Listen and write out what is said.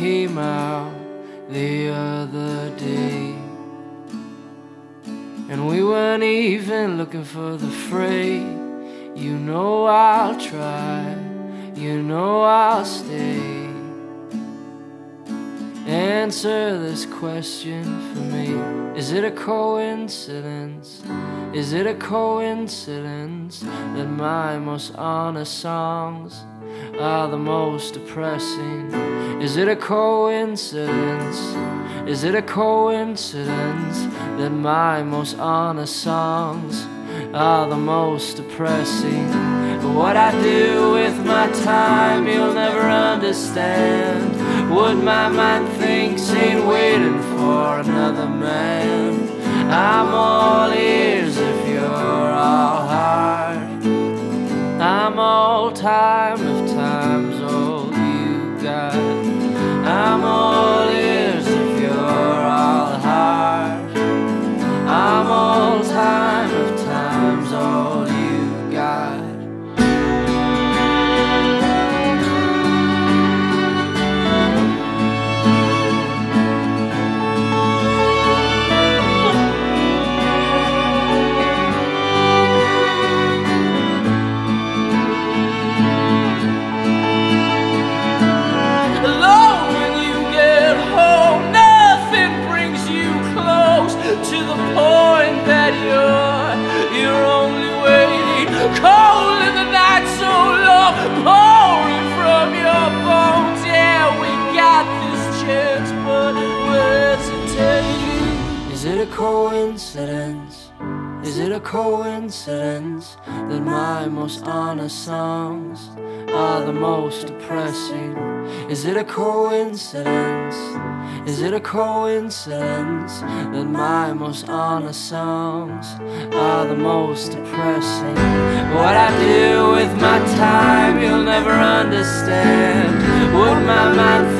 came out the other day. And we weren't even looking for the fray. You know I'll try, you know I'll stay. Answer this question for me Is it a coincidence? Is it a coincidence that my most honest songs are the most depressing? Is it a coincidence? Is it a coincidence that my most honest songs are the most depressing? But what I do with my time, you'll never understand. What my mind thinks ain't waiting for another man. I'm all ears if you're all heart. I'm all time to the point that you're you're only waiting. Cold in the night so long, pouring from your bones. Yeah, we got this chance, but we're hesitating. Is it a coincidence? Is it a coincidence that my most honest songs are the most depressing? Is it a coincidence? Is it a coincidence that my most honest songs are the most depressing? What I do with my time, you'll never understand. What my mind